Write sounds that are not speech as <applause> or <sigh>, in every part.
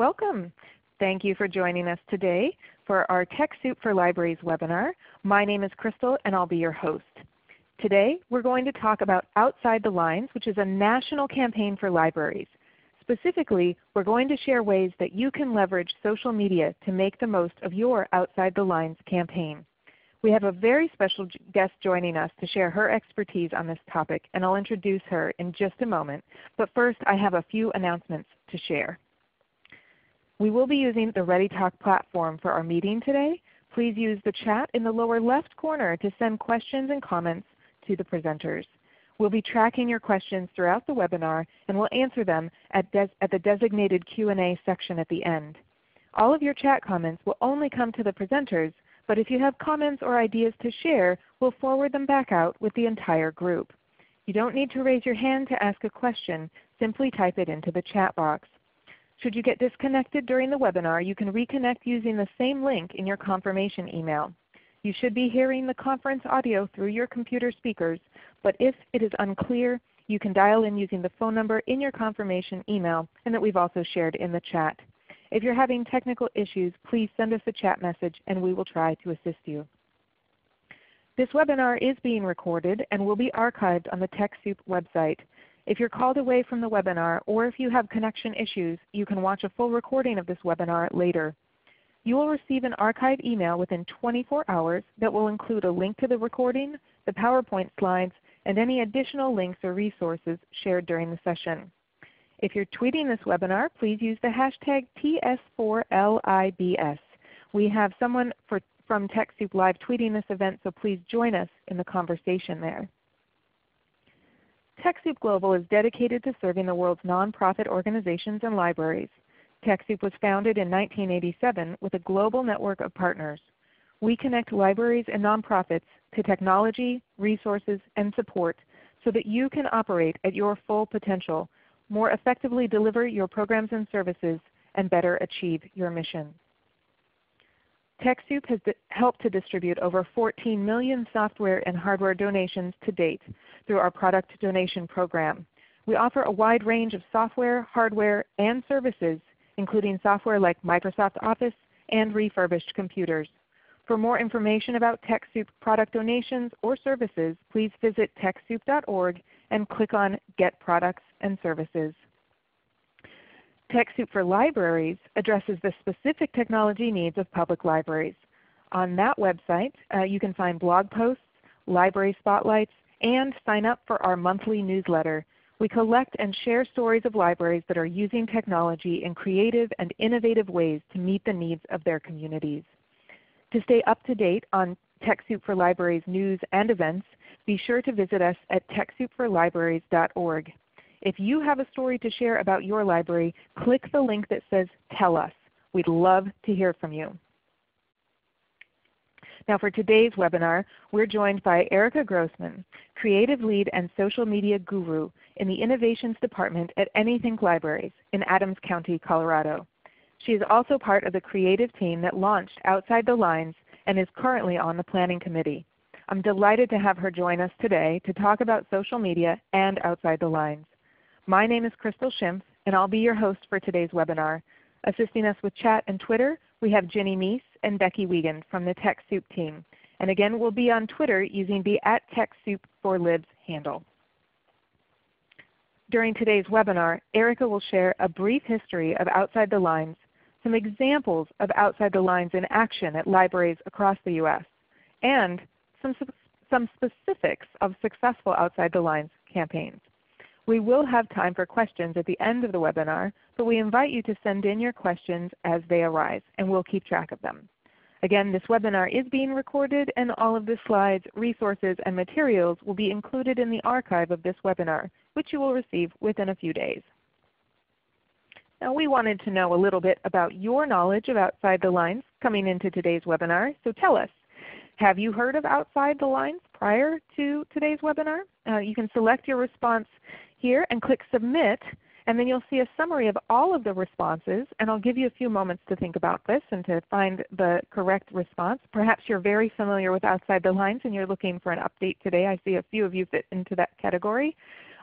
Welcome. Thank you for joining us today for our TechSoup for Libraries webinar. My name is Crystal and I'll be your host. Today we're going to talk about Outside the Lines, which is a national campaign for libraries. Specifically, we're going to share ways that you can leverage social media to make the most of your Outside the Lines campaign. We have a very special guest joining us to share her expertise on this topic, and I'll introduce her in just a moment. But first I have a few announcements to share. We will be using the ReadyTalk platform for our meeting today. Please use the chat in the lower left corner to send questions and comments to the presenters. We'll be tracking your questions throughout the webinar and we'll answer them at, at the designated Q&A section at the end. All of your chat comments will only come to the presenters but if you have comments or ideas to share, we'll forward them back out with the entire group. You don't need to raise your hand to ask a question. Simply type it into the chat box. Should you get disconnected during the webinar, you can reconnect using the same link in your confirmation email. You should be hearing the conference audio through your computer speakers, but if it is unclear, you can dial in using the phone number in your confirmation email and that we've also shared in the chat. If you're having technical issues, please send us a chat message and we will try to assist you. This webinar is being recorded and will be archived on the TechSoup website. If you're called away from the webinar or if you have connection issues, you can watch a full recording of this webinar later. You will receive an archive email within 24 hours that will include a link to the recording, the PowerPoint slides, and any additional links or resources shared during the session. If you're tweeting this webinar, please use the hashtag TS4LIBS. We have someone for, from TechSoup Live tweeting this event, so please join us in the conversation there. TechSoup Global is dedicated to serving the world's nonprofit organizations and libraries. TechSoup was founded in 1987 with a global network of partners. We connect libraries and nonprofits to technology, resources, and support so that you can operate at your full potential more effectively deliver your programs and services, and better achieve your mission. TechSoup has helped to distribute over 14 million software and hardware donations to date through our product donation program. We offer a wide range of software, hardware, and services including software like Microsoft Office and refurbished computers. For more information about TechSoup product donations or services, please visit TechSoup.org and click on Get Products and Services. TechSoup for Libraries addresses the specific technology needs of public libraries. On that website, uh, you can find blog posts, library spotlights, and sign up for our monthly newsletter. We collect and share stories of libraries that are using technology in creative and innovative ways to meet the needs of their communities. To stay up to date on TechSoup for Libraries news and events, be sure to visit us at TechSoupForLibraries.org. If you have a story to share about your library, click the link that says Tell Us. We'd love to hear from you. Now for today's webinar, we're joined by Erica Grossman, Creative Lead and Social Media Guru in the Innovations Department at Anythink Libraries in Adams County, Colorado. She is also part of the creative team that launched Outside the Lines and is currently on the planning committee. I'm delighted to have her join us today to talk about social media and Outside the Lines. My name is Crystal Schimpf and I'll be your host for today's webinar. Assisting us with chat and Twitter, we have Ginny Mies and Becky Wiegand from the TechSoup team. And again, we'll be on Twitter using the at TechSoup4Libs handle. During today's webinar, Erica will share a brief history of Outside the Lines, some examples of Outside the Lines in action at libraries across the U.S., and some, some specifics of successful Outside the Lines campaigns. We will have time for questions at the end of the webinar, but we invite you to send in your questions as they arise, and we'll keep track of them. Again, this webinar is being recorded and all of the slides, resources, and materials will be included in the archive of this webinar, which you will receive within a few days. Now we wanted to know a little bit about your knowledge of Outside the Lines coming into today's webinar, so tell us, have you heard of Outside the Lines prior to today's webinar? Uh, you can select your response here and click Submit, and then you'll see a summary of all of the responses. And I'll give you a few moments to think about this and to find the correct response. Perhaps you're very familiar with Outside the Lines and you're looking for an update today. I see a few of you fit into that category.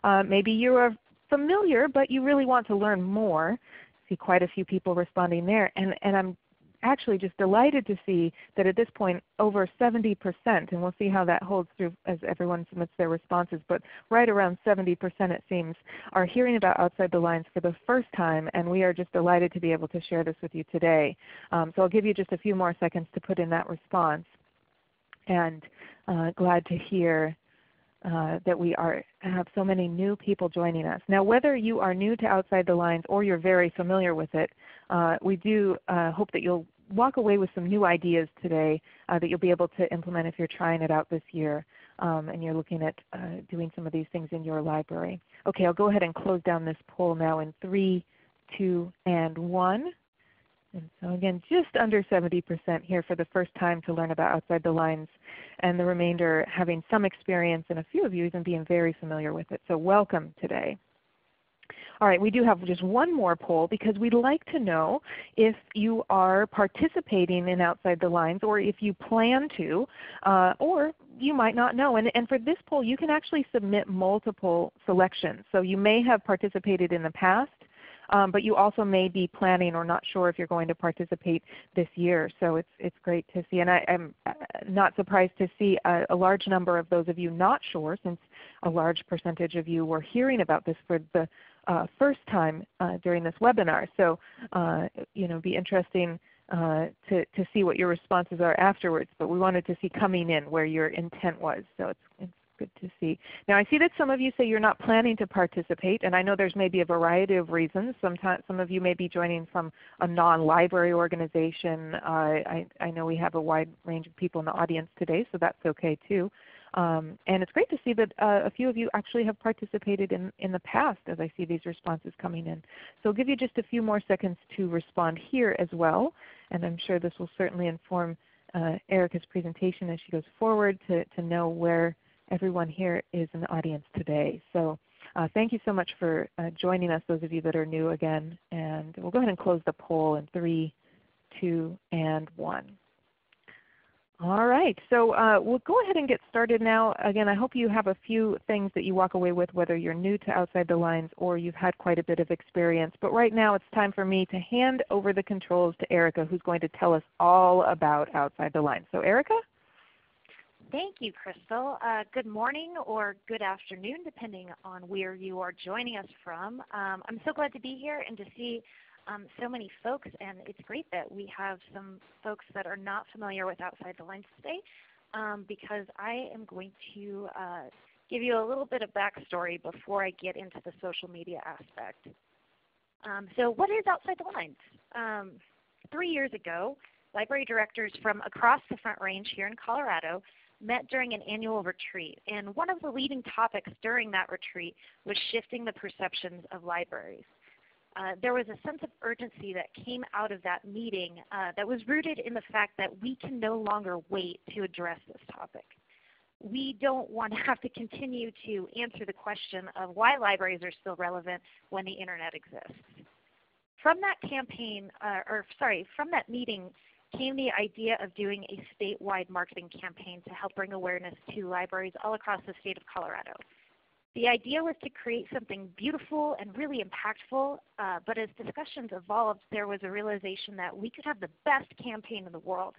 Uh, maybe you are familiar but you really want to learn more. I see quite a few people responding there. And, and I'm actually just delighted to see that at this point over 70%, and we'll see how that holds through as everyone submits their responses, but right around 70% it seems are hearing about Outside the Lines for the first time, and we are just delighted to be able to share this with you today. Um, so I'll give you just a few more seconds to put in that response. And uh, glad to hear uh, that we are have so many new people joining us. Now whether you are new to Outside the Lines or you're very familiar with it, uh, we do uh, hope that you'll walk away with some new ideas today uh, that you'll be able to implement if you're trying it out this year um, and you're looking at uh, doing some of these things in your library. Okay, I'll go ahead and close down this poll now in 3, 2, and 1. And so again, just under 70% here for the first time to learn about Outside the Lines, and the remainder having some experience, and a few of you even being very familiar with it. So welcome today. All right, we do have just one more poll because we'd like to know if you are participating in Outside the Lines or if you plan to, uh, or you might not know. And, and for this poll you can actually submit multiple selections. So you may have participated in the past um, but you also may be planning or not sure if you're going to participate this year. So it's, it's great to see. And I, am uh, not surprised to see a, a, large number of those of you not sure since a large percentage of you were hearing about this for the uh, first time uh, during this webinar. So uh, you know, be interesting uh, to, to see what your responses are afterwards. But we wanted to see coming in where your intent was. So it's, it's good to see. Now I see that some of you say you're not planning to participate, and I know there's maybe a variety of reasons. Sometimes some of you may be joining from a non-library organization. Uh, I, I know we have a wide range of people in the audience today, so that's okay too. Um, and it's great to see that uh, a few of you actually have participated in, in the past as I see these responses coming in. So I'll give you just a few more seconds to respond here as well, and I'm sure this will certainly inform uh, Erica's presentation as she goes forward to, to know where everyone here is in the audience today. So uh, thank you so much for uh, joining us, those of you that are new again. And we'll go ahead and close the poll in 3, 2, and 1. All right, so uh, we'll go ahead and get started now. Again, I hope you have a few things that you walk away with whether you're new to Outside the Lines or you've had quite a bit of experience. But right now it's time for me to hand over the controls to Erica who's going to tell us all about Outside the Lines. So Erica? Thank you, Crystal. Uh, good morning or good afternoon, depending on where you are joining us from. Um, I'm so glad to be here and to see um, so many folks, and it's great that we have some folks that are not familiar with Outside the Lines today, um, because I am going to uh, give you a little bit of backstory before I get into the social media aspect. Um, so what is Outside the Lines? Um, three years ago, library directors from across the Front Range here in Colorado met during an annual retreat. And one of the leading topics during that retreat was shifting the perceptions of libraries. Uh, there was a sense of urgency that came out of that meeting uh, that was rooted in the fact that we can no longer wait to address this topic. We don't want to <laughs> have to continue to answer the question of why libraries are still relevant when the Internet exists. From that campaign, uh, or sorry, from that meeting, came the idea of doing a statewide marketing campaign to help bring awareness to libraries all across the state of Colorado. The idea was to create something beautiful and really impactful, uh, but as discussions evolved, there was a realization that we could have the best campaign in the world,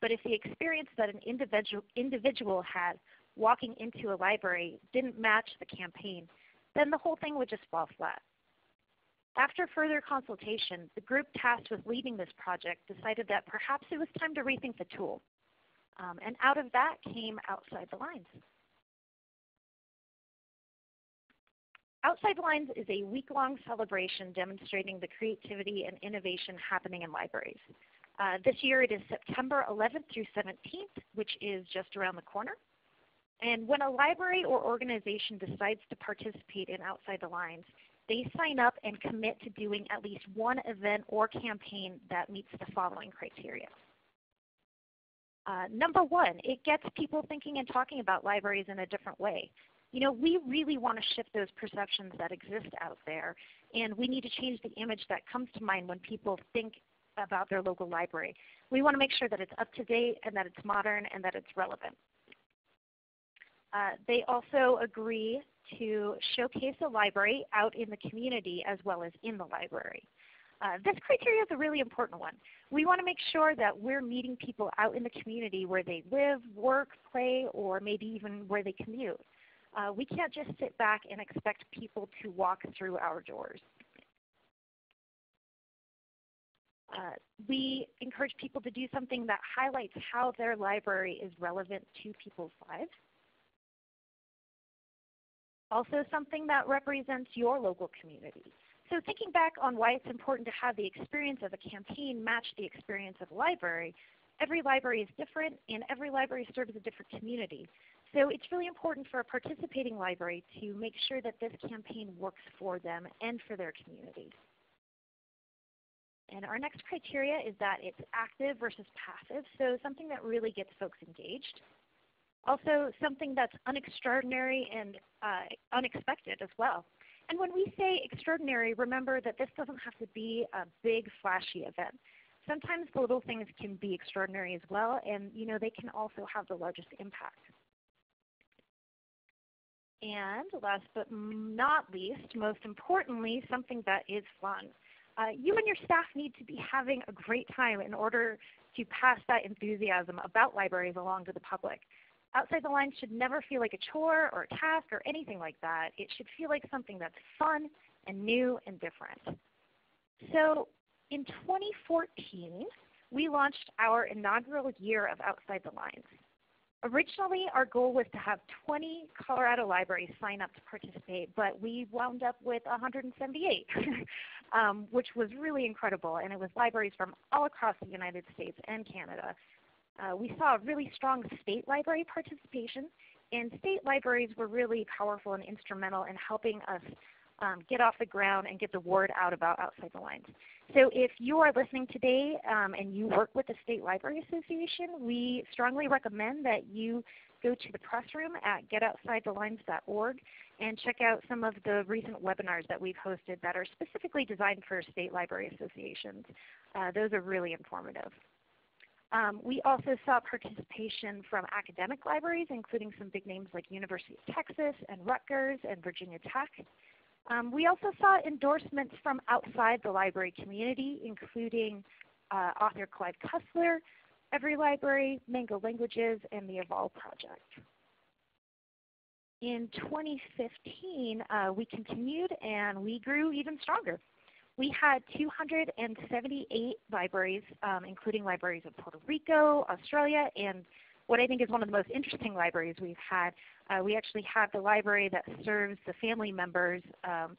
but if the experience that an individual, individual had walking into a library didn't match the campaign, then the whole thing would just fall flat. After further consultation, the group tasked with leading this project decided that perhaps it was time to rethink the tool. Um, and out of that came Outside the Lines. Outside the Lines is a week-long celebration demonstrating the creativity and innovation happening in libraries. Uh, this year it is September 11th through 17th, which is just around the corner. And when a library or organization decides to participate in Outside the Lines, they sign up and commit to doing at least one event or campaign that meets the following criteria. Uh, number one, it gets people thinking and talking about libraries in a different way. You know, we really want to shift those perceptions that exist out there, and we need to change the image that comes to mind when people think about their local library. We want to make sure that it's up to date and that it's modern and that it's relevant. Uh, they also agree to showcase the library out in the community as well as in the library. Uh, this criteria is a really important one. We want to make sure that we're meeting people out in the community where they live, work, play, or maybe even where they commute. Uh, we can't just sit back and expect people to walk through our doors. Uh, we encourage people to do something that highlights how their library is relevant to people's lives. Also something that represents your local community. So thinking back on why it's important to have the experience of a campaign match the experience of a library, every library is different and every library serves a different community. So it's really important for a participating library to make sure that this campaign works for them and for their community. And our next criteria is that it's active versus passive, so something that really gets folks engaged. Also something that's unextraordinary and uh, unexpected as well. And when we say extraordinary, remember that this doesn't have to be a big flashy event. Sometimes the little things can be extraordinary as well, and you know, they can also have the largest impact. And last but not least, most importantly, something that is fun. Uh, you and your staff need to be having a great time in order to pass that enthusiasm about libraries along to the public. Outside the Lines should never feel like a chore or a task or anything like that. It should feel like something that's fun and new and different. So in 2014, we launched our inaugural year of Outside the Lines. Originally, our goal was to have 20 Colorado libraries sign up to participate, but we wound up with 178, <laughs> um, which was really incredible. And it was libraries from all across the United States and Canada. Uh, we saw really strong state library participation, and state libraries were really powerful and instrumental in helping us um, get off the ground and get the word out about Outside the Lines. So if you are listening today um, and you work with the State Library Association, we strongly recommend that you go to the press room at getoutsidethelines.org and check out some of the recent webinars that we've hosted that are specifically designed for state library associations. Uh, those are really informative. Um, we also saw participation from academic libraries, including some big names like University of Texas and Rutgers and Virginia Tech. Um, we also saw endorsements from outside the library community, including uh, author Clive Cussler, Every Library, Mango Languages, and the Evolve Project. In 2015, uh, we continued and we grew even stronger. We had 278 libraries, um, including libraries of Puerto Rico, Australia, and what I think is one of the most interesting libraries we've had. Uh, we actually have the library that serves the family members um,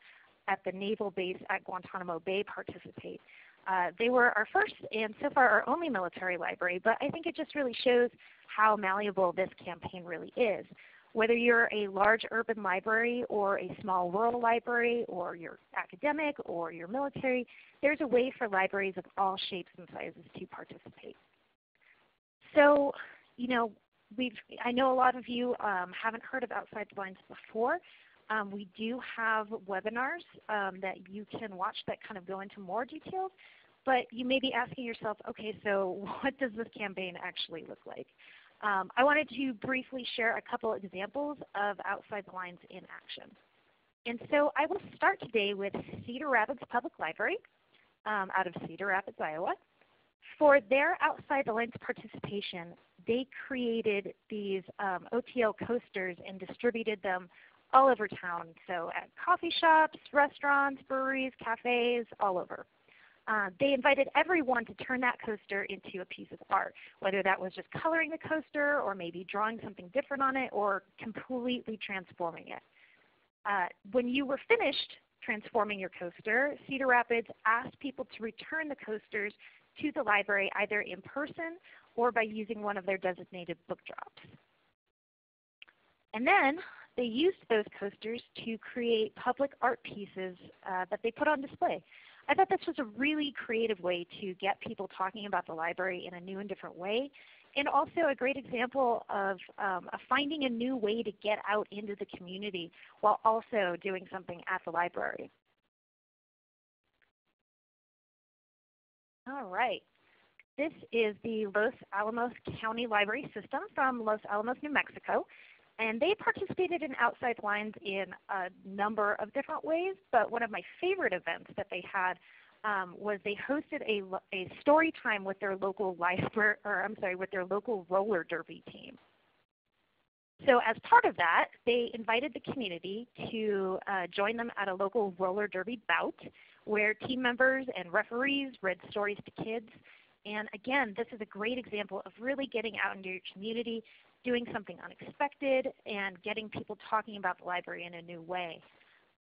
at the naval base at Guantanamo Bay participate. Uh, they were our first and so far our only military library, but I think it just really shows how malleable this campaign really is. Whether you're a large urban library or a small rural library or you're academic or you're military, there's a way for libraries of all shapes and sizes to participate. So you know, we've, I know a lot of you um, haven't heard of Outside the Lines before. Um, we do have webinars um, that you can watch that kind of go into more details. But you may be asking yourself, okay, so <laughs> what does this campaign actually look like? Um, I wanted to briefly share a couple examples of Outside the Lines in action. And so I will start today with Cedar Rapids Public Library um, out of Cedar Rapids, Iowa. For their Outside the Lines participation, they created these um, OTL coasters and distributed them all over town. So at coffee shops, restaurants, breweries, cafes, all over. Uh, they invited everyone to turn that coaster into a piece of art, whether that was just coloring the coaster or maybe drawing something different on it or completely transforming it. Uh, when you were finished transforming your coaster, Cedar Rapids asked people to return the coasters to the library either in person or by using one of their designated book drops. And then they used those coasters to create public art pieces uh, that they put on display. I thought this was a really creative way to get people talking about the library in a new and different way, and also a great example of, um, finding a new way to get out into the community while also doing something at the library. All right. This is the Los Alamos County Library System from Los Alamos, New Mexico. And they participated in Outside Lines in a number of different ways, but one of my favorite events that they had um, was they hosted a, a story time with their local library, or I'm sorry, with their local roller derby team. So as part of that, they invited the community to uh, join them at a local roller derby bout where team members and referees read stories to kids. And again, this is a great example of really getting out into your community, doing something unexpected, and getting people talking about the library in a new way.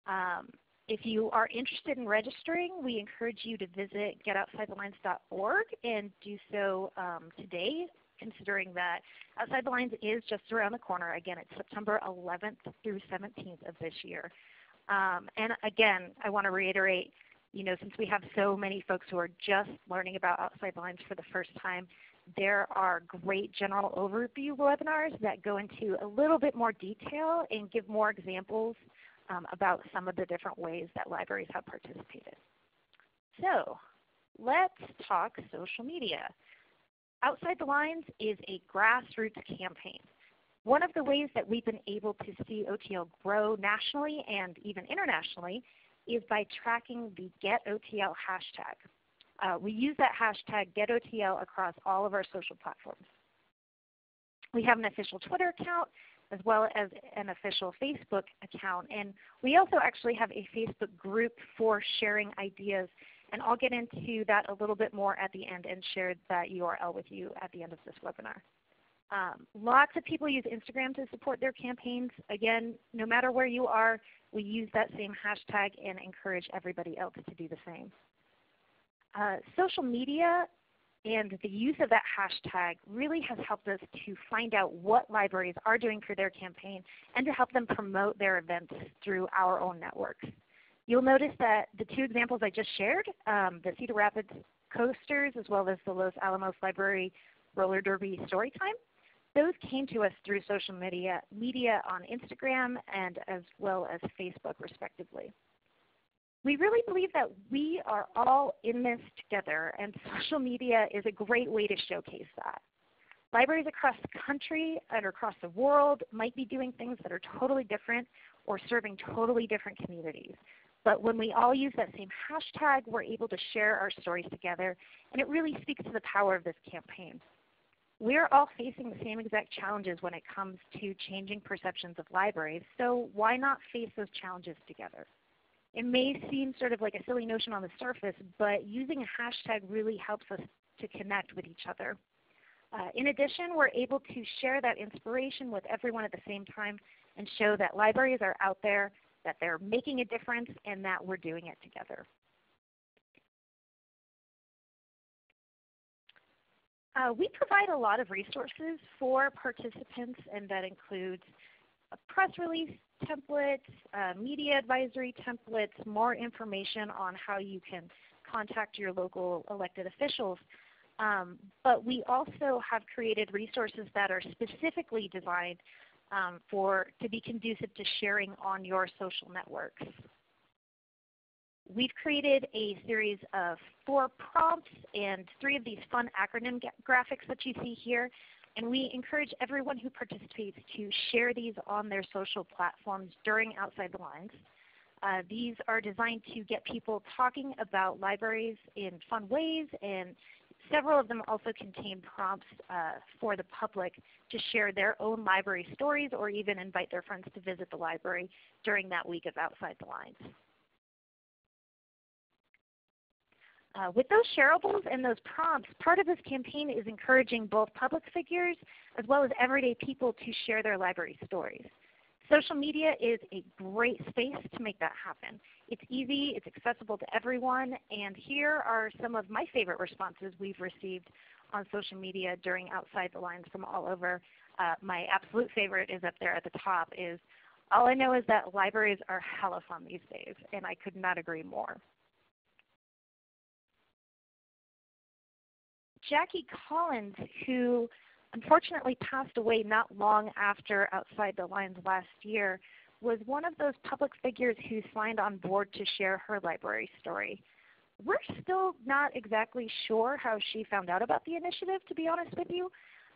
Um, if you are interested in registering, we encourage you to visit getoutsidethelines.org and do so um, today, considering that Outside the Lines is just around the corner. Again, it's September 11th through 17th of this year. Um, and again, I want to reiterate, you know, since we have so many folks who are just learning about Outside the Lines for the first time, there are great general overview webinars that go into a little bit more detail and give more examples um, about some of the different ways that libraries have participated. So let's talk social media. Outside the Lines is a grassroots campaign. One of the ways that we've been able to see OTL grow nationally and even internationally is by tracking the GetOTL hashtag. Uh, we use that hashtag GetOTL across all of our social platforms. We have an official Twitter account as well as an official Facebook account. And we also actually have a Facebook group for sharing ideas. And I'll get into that a little bit more at the end and share that URL with you at the end of this webinar. Um, lots of people use Instagram to support their campaigns. Again, no matter where you are, we use that same hashtag and encourage everybody else to do the same. Uh, social media and the use of that hashtag really has helped us to find out what libraries are doing for their campaign and to help them promote their events through our own networks. You'll notice that the two examples I just shared, um, the Cedar Rapids coasters as well as the Los Alamos Library Roller Derby Storytime, those came to us through social media, media on Instagram and as well as Facebook respectively we really believe that we are all in this together, and social media is a great way to showcase that. Libraries across the country and across the world might be doing things that are totally different or serving totally different communities. But when we all use that same hashtag, we're able to share our stories together, and it really speaks to the power of this campaign. We're all facing the same exact challenges when it comes to changing perceptions of libraries, so why not face those challenges together? It may seem sort of like a silly notion on the surface, but using a hashtag really helps us to connect with each other. Uh, in addition, we're able to share that inspiration with everyone at the same time and show that libraries are out there, that they're making a difference, and that we're doing it together. Uh, we provide a lot of resources for participants, and that includes press release templates, uh, media advisory templates, more information on how you can contact your local elected officials. Um, but we also have created resources that are specifically designed um, for to be conducive to sharing on your social networks. We've created a series of four prompts and three of these fun acronym graphics that you see here and we encourage everyone who participates to share these on their social platforms during Outside the Lines. Uh, these are designed to get people talking about libraries in fun ways and several of them also contain prompts uh, for the public to share their own library stories or even invite their friends to visit the library during that week of Outside the Lines. Uh, with those shareables and those prompts, part of this campaign is encouraging both public figures as well as everyday people to share their library stories. Social media is a great space to make that happen. It's easy, it's accessible to everyone, and here are some of my favorite responses we've received on social media during Outside the Lines from all over. Uh, my absolute favorite is up there at the top is, all I know is that libraries are hella fun these days, and I could not agree more. Jackie Collins, who unfortunately passed away not long after Outside the Lines last year, was one of those public figures who signed on board to share her library story. We're still not exactly sure how she found out about the initiative, to be honest with you.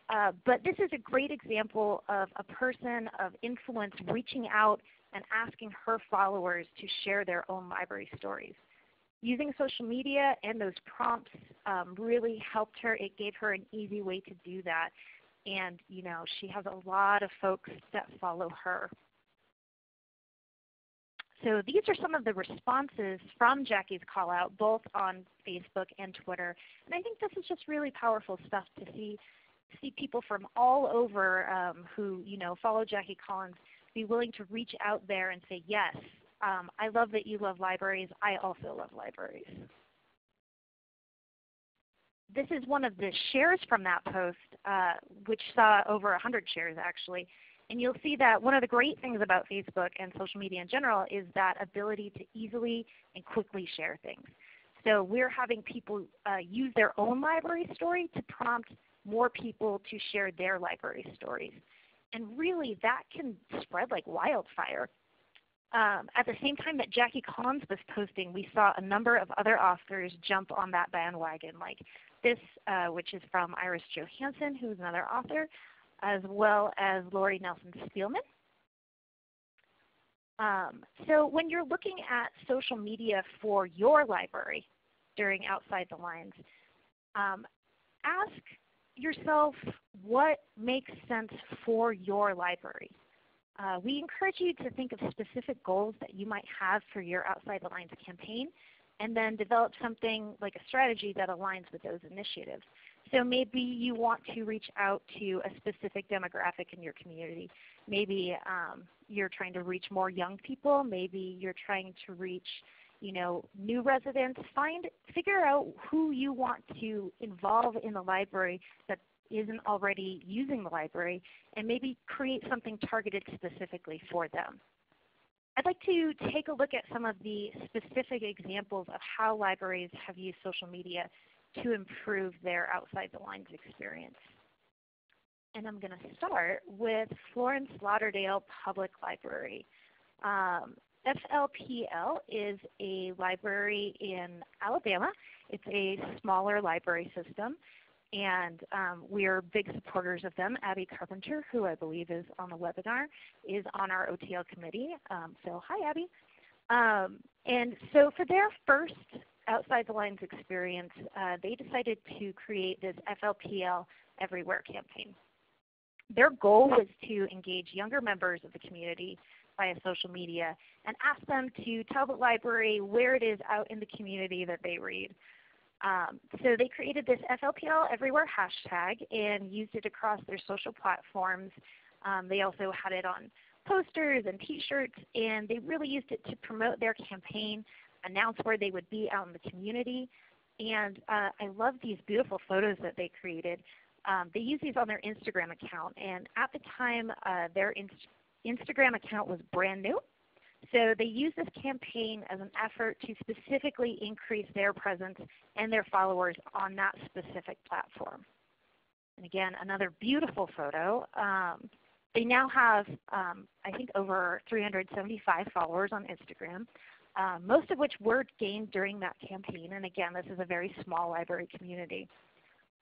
Uh, but this is a great example of a person of influence reaching out and asking her followers to share their own library stories. Using social media and those prompts um, really helped her. It gave her an easy way to do that. And you know, she has a lot of folks that follow her. So these are some of the responses from Jackie's call out, both on Facebook and Twitter. And I think this is just really powerful stuff to see see people from all over um, who you know follow Jackie Collins be willing to reach out there and say, yes, um, I love that you love libraries. I also love libraries. This is one of the shares from that post, uh, which saw over 100 shares actually. And you'll see that one of the great things about Facebook and social media in general is that ability to easily and quickly share things. So we're having people uh, use their own library story to prompt more people to share their library stories. And really that can spread like wildfire. Um, at the same time that Jackie Collins was posting, we saw a number of other authors jump on that bandwagon, like this, uh, which is from Iris Johansen, who's another author, as well as Lori Nelson Spielman. Um, so when you're looking at social media for your library during Outside the Lines, um, ask yourself what makes sense for your library. Uh, we encourage you to think of specific goals that you might have for your Outside the Lines campaign and then develop something like a strategy that aligns with those initiatives. So maybe you want to reach out to a specific demographic in your community. Maybe um, you're trying to reach more young people. Maybe you're trying to reach you know, new residents. Find, figure out who you want to involve in the library that isn't already using the library and maybe create something targeted specifically for them. I'd like to take a look at some of the specific examples of how libraries have used social media to improve their outside the lines experience. And I'm going to start with Florence Lauderdale Public Library. Um, FLPL is a library in Alabama. It's a smaller library system and um, we are big supporters of them. Abby Carpenter, who I believe is on the webinar, is on our OTL committee. Um, so hi Abby. Um, and so for their first Outside the Lines experience, uh, they decided to create this FLPL Everywhere campaign. Their goal was to engage younger members of the community via social media and ask them to tell the library where it is out in the community that they read. Um, so they created this FLPL Everywhere hashtag and used it across their social platforms. Um, they also had it on posters and t-shirts and they really used it to promote their campaign, announce where they would be out in the community. And uh, I love these beautiful photos that they created. Um, they used these on their Instagram account and at the time uh, their in Instagram account was brand new. So they use this campaign as an effort to specifically increase their presence and their followers on that specific platform. And again, another beautiful photo. Um, they now have, um, I think, over 375 followers on Instagram, uh, most of which were gained during that campaign. And again, this is a very small library community.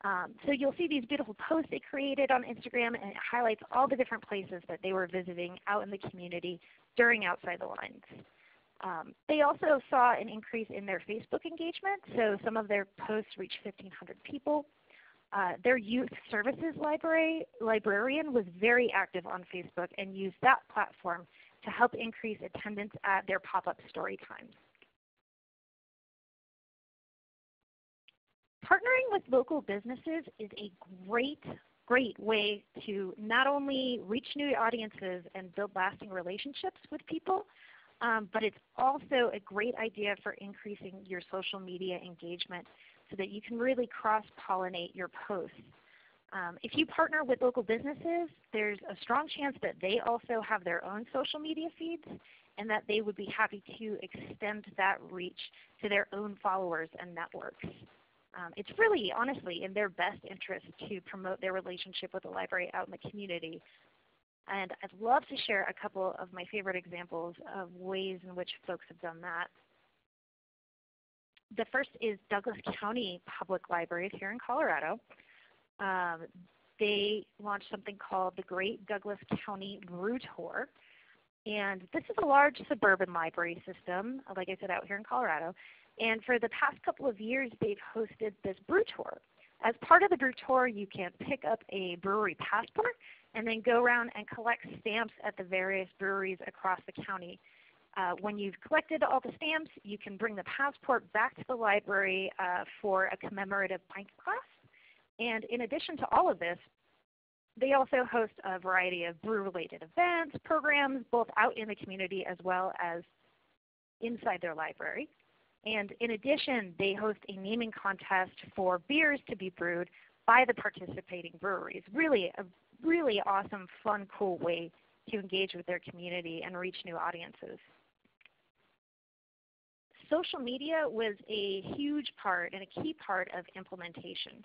Um, so you'll see these beautiful posts they created on Instagram and it highlights all the different places that they were visiting out in the community during Outside the Lines. Um, they also saw an increase in their Facebook engagement, so some of their posts reached 1,500 people. Uh, their youth services library, librarian was very active on Facebook and used that platform to help increase attendance at their pop-up story times. Partnering with local businesses is a great great way to not only reach new audiences and build lasting relationships with people, um, but it's also a great idea for increasing your social media engagement so that you can really cross-pollinate your posts. Um, if you partner with local businesses, there's a strong chance that they also have their own social media feeds and that they would be happy to extend that reach to their own followers and networks um, it's really honestly in their best interest to promote their relationship with the library out in the community. And I'd love to share a couple of my favorite examples of ways in which folks have done that. The first is Douglas County Public Libraries here in Colorado. Um, they launched something called the Great Douglas County Brew Tour. And this is a large suburban library system, like I said, out here in Colorado And for the past couple of years, they've hosted this brew tour. As part of the brew tour, you can pick up a brewery passport and then go around and collect stamps at the various breweries across the county. Uh, when you've collected all the stamps, you can bring the passport back to the library uh, for a commemorative pint class. And in addition to all of this, they also host a variety of brew-related events, programs, both out in the community as well as inside their library. And in addition, they host a naming contest for beers to be brewed by the participating breweries. Really a really awesome, fun, cool way to engage with their community and reach new audiences. Social media was a huge part and a key part of implementation.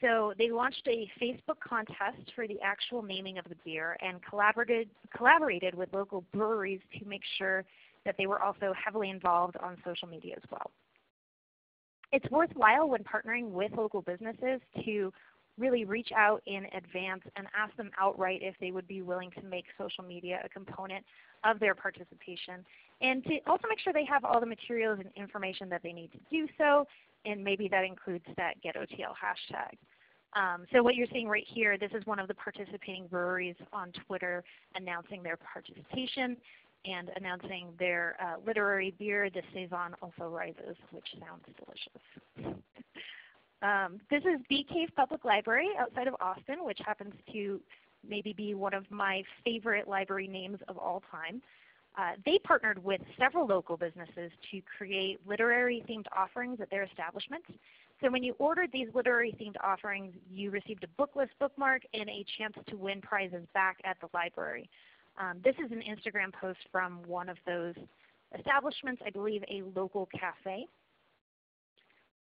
So they launched a Facebook contest for the actual naming of the beer and collaborated, collaborated with local breweries to make sure that they were also heavily involved on social media as well. It's worthwhile when partnering with local businesses to really reach out in advance and ask them outright if they would be willing to make social media a component of their participation. And to also make sure they have all the materials and information that they need to do so, and maybe that includes that GetOTL hashtag. Um, so what you're seeing right here, this is one of the participating breweries on Twitter announcing their participation and announcing their uh, literary beer, the Saison Also Rises, which sounds delicious. um, this is Bee Cave Public Library outside of Austin, which happens to maybe be one of my favorite library names of all time. Uh, they partnered with several local businesses to create literary themed offerings at their establishments. So when you ordered these literary themed offerings, you received a booklist bookmark and a chance to win prizes back at the library. Um, this is an Instagram post from one of those establishments, I believe a local cafe.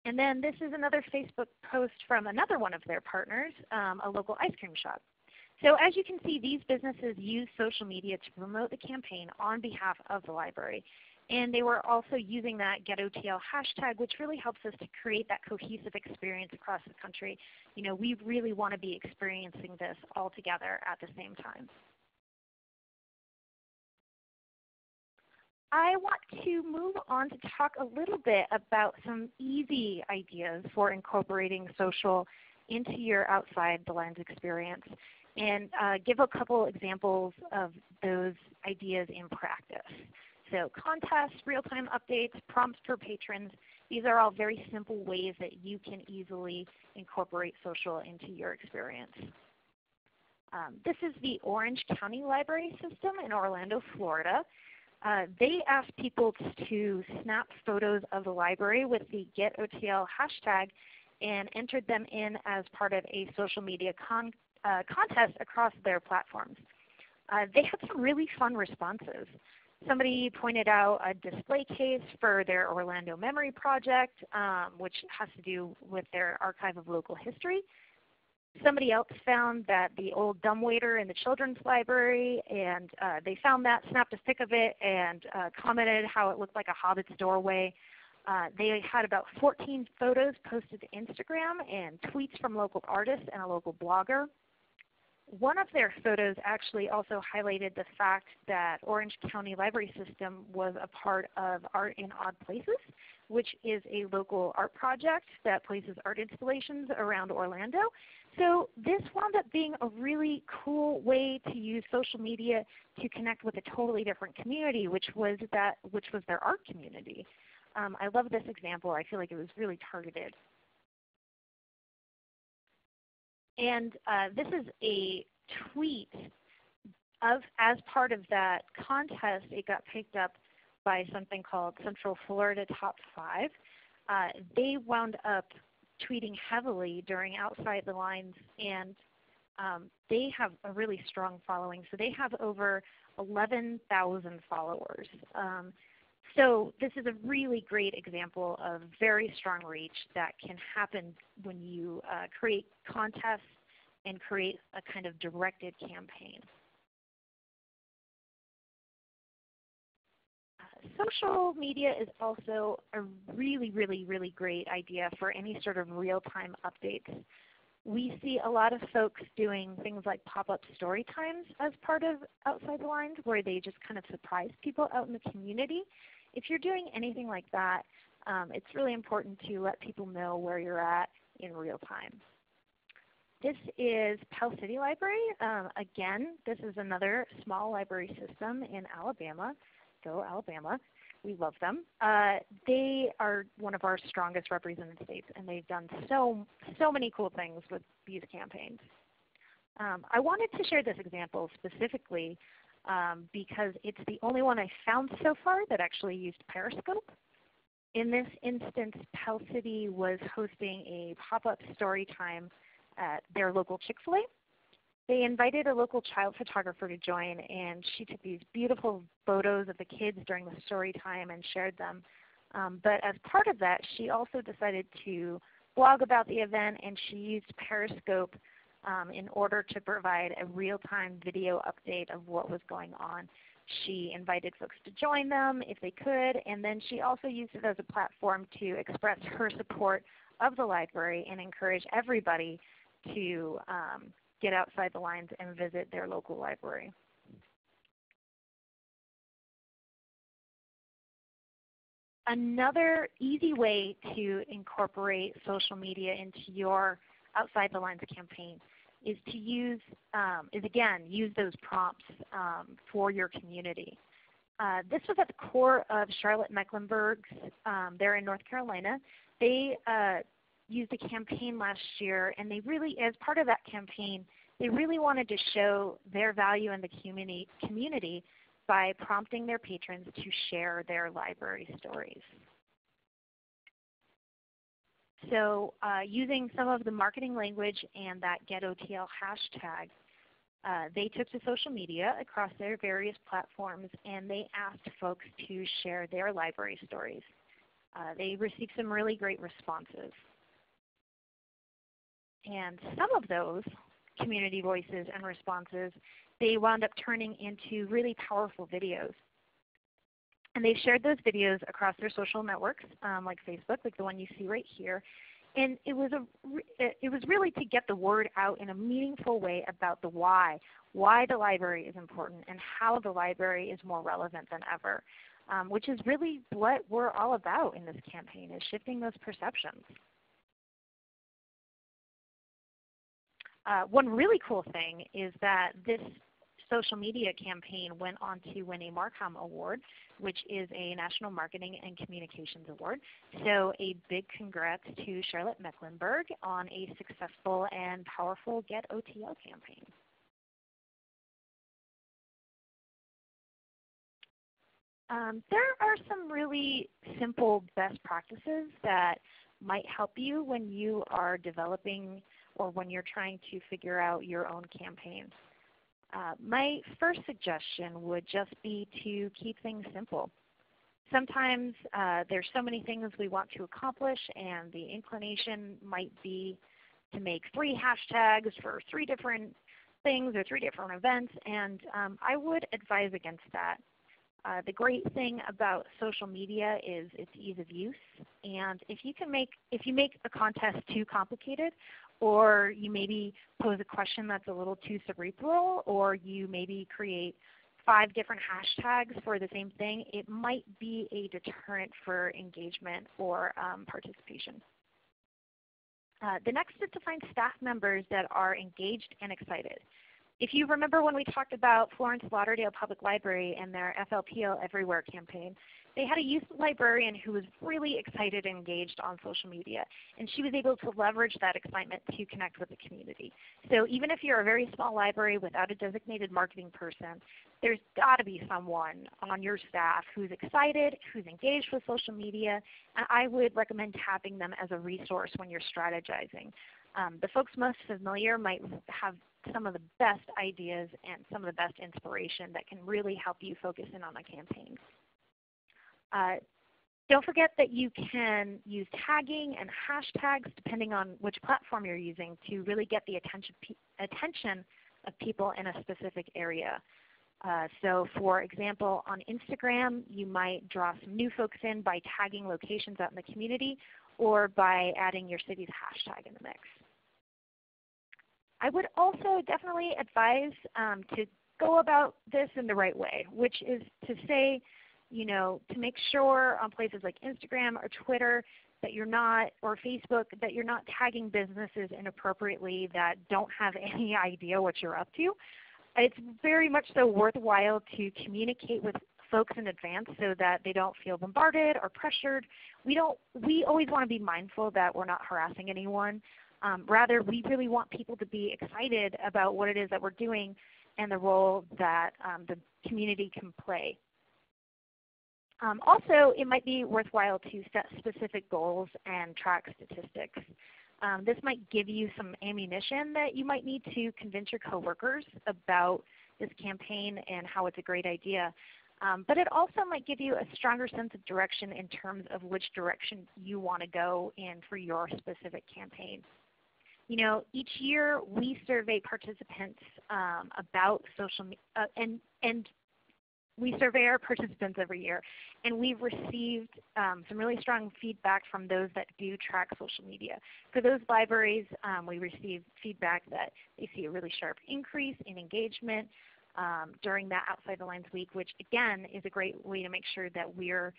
And then this is another Facebook post from another one of their partners, um, a local ice cream shop. So as you can see, these businesses use social media to promote the campaign on behalf of the library. And they were also using that GetOTL hashtag, which really helps us to create that cohesive experience across the country. You know, we really want to be experiencing this all together at the same time. I want to move on to talk a little bit about some easy ideas for incorporating social into your outside the lines experience and uh, give a couple examples of those ideas in practice. So contests, real-time updates, prompts for patrons, these are all very simple ways that you can easily incorporate social into your experience. Um, this is the Orange County Library System in Orlando, Florida. Uh, they asked people to snap photos of the library with the GetOTL hashtag and entered them in as part of a social media con uh, contest across their platforms. Uh, they had some really fun responses. Somebody pointed out a display case for their Orlando Memory Project, um, which has to do with their archive of local history. Somebody else found that the old dumbwaiter in the children's library, and uh, they found that, snapped a pic of it, and uh, commented how it looked like a hobbit's doorway. Uh, they had about 14 photos posted to Instagram and tweets from local artists and a local blogger. One of their photos actually also highlighted the fact that Orange County Library System was a part of Art in Odd Places, which is a local art project that places art installations around Orlando. So this wound up being a really cool way to use social media to connect with a totally different community, which was, that, which was their art community. Um, I love this example. I feel like it was really targeted. And uh, this is a tweet of as part of that contest. It got picked up by something called Central Florida Top 5. Uh, they wound up tweeting heavily during Outside the Lines, and um, they have a really strong following. So they have over 11,000 followers. Um, so this is a really great example of very strong reach that can happen when you uh, create contests and create a kind of directed campaign. Social media is also a really, really, really great idea for any sort of real-time updates. We see a lot of folks doing things like pop-up story times as part of Outside the Lines where they just kind of surprise people out in the community if you're doing anything like that, Um, it's really important to let people know where you're at in real time. This is Pell City Library. Um, again, this is another small library system in Alabama. Go Alabama. We love them. Uh, they are one of our strongest represented states, and they've done so, so many cool things with these campaigns. Um, I wanted to share this example specifically um, because it's the only one I found so far that actually used Periscope. In this instance, Pell City was hosting a pop-up story time at their local Chick-fil-A. They invited a local child photographer to join and she took these beautiful photos of the kids during the story time and shared them. Um, but as part of that, she also decided to blog about the event and she used Periscope um, in order to provide a real-time video update of what was going on. She invited folks to join them if they could, and then she also used it as a platform to express her support of the library and encourage everybody to um, get outside the lines and visit their local library. Another easy way to incorporate social media into your Outside the Lines campaign is to use, um, is again, use those prompts um, for your community. Uh, this was at the core of Charlotte Mecklenburg's, um, they're in North Carolina. They uh, used a campaign last year and they really, as part of that campaign, they really wanted to show their value in the community, by prompting their patrons to share their library stories. So uh, using some of the marketing language and that GetOTL hashtag, uh, they took to social media across their various platforms and they asked folks to share their library stories. Uh, they received some really great responses. And some of those community voices and responses, they wound up turning into really powerful videos. And they shared those videos across their social networks um, like Facebook, like the one you see right here. And it was, a, it was really to get the word out in a meaningful way about the why, why the library is important and how the library is more relevant than ever, um, which is really what we're all about in this campaign is shifting those perceptions. Uh, one really cool thing is that this social media campaign went on to win a Marcom Award, which is a National Marketing and Communications Award. So a big congrats to Charlotte Mecklenburg on a successful and powerful Get OTL campaign. Um, there are some really simple best practices that might help you when you are developing or when you're trying to figure out your own campaigns. Uh, my first suggestion would just be to keep things simple. Sometimes uh, there's so many things we want to accomplish and the inclination might be to make three hashtags for three different things or three different events and um, I would advise against that. Uh, the great thing about social media is its ease of use and if you can make if you make a contest too complicated or you maybe pose a question that's a little too cerebral, or you maybe create five different hashtags for the same thing, it might be a deterrent for engagement or um, participation. Uh, the next is to find staff members that are engaged and excited. If you remember when we talked about Florence Lauderdale Public Library and their FLPL Everywhere campaign, they had a youth librarian who was really excited and engaged on social media, and she was able to leverage that excitement to connect with the community. So even if you're a very small library without a designated marketing person, there's got to be someone on your staff who's excited, who's engaged with social media, and I would recommend tapping them as a resource when you're strategizing. Um, the folks most familiar might have some of the best ideas and some of the best inspiration that can really help you focus in on a campaign. Uh, don't forget that you can use tagging and hashtags depending on which platform you're using to really get the attention, attention of people in a specific area. Uh, so for example, on Instagram, you might draw some new folks in by tagging locations out in the community or by adding your city's hashtag in the mix. I would also definitely advise um, to go about this in the right way, which is to say you know, to make sure on places like Instagram or Twitter that you're not, or Facebook, that you're not tagging businesses inappropriately that don't have <laughs> any idea what you're up to. It's very much so worthwhile to communicate with folks in advance so that they don't feel bombarded or pressured. We, don't, we always want to be mindful that we're not harassing anyone. Um, rather, we really want people to be excited about what it is that we're doing and the role that um, the community can play. Um, also, it might be worthwhile to set specific goals and track statistics. Um, this might give you some ammunition that you might need to convince your coworkers about this campaign and how it's a great idea. Um, but it also might give you a stronger sense of direction in terms of which direction you want to go in for your specific campaign. You know, each year we survey participants um, about social uh, and, and we survey our participants every year, and we've received um, some really strong feedback from those that do track social media. For those libraries, um, we receive feedback that they see a really sharp increase in engagement um, during that Outside the Lines week, which again is a great way to make sure that we're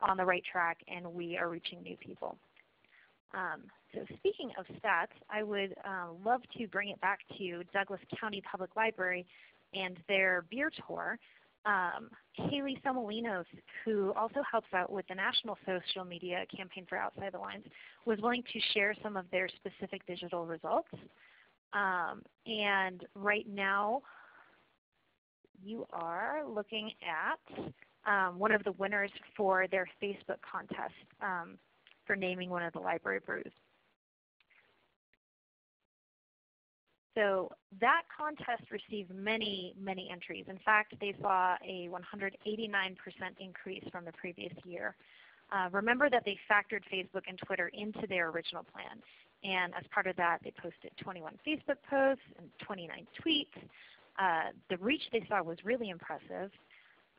on the right track and we are reaching new people. Um, so speaking of stats, I would uh, love to bring it back to Douglas County Public Library and their beer tour um, Haley who also helps out with the national social media campaign for Outside the Lines, was willing to share some of their specific digital results. Um, and right now, you are looking at um, one of the winners for their Facebook contest um, for naming one of the library brews. So that contest received many, many entries. In fact, they saw a 189% increase from the previous year. Uh, remember that they factored Facebook and Twitter into their original plan. And as part of that, they posted 21 Facebook posts and 29 tweets. Uh, the reach they saw was really impressive.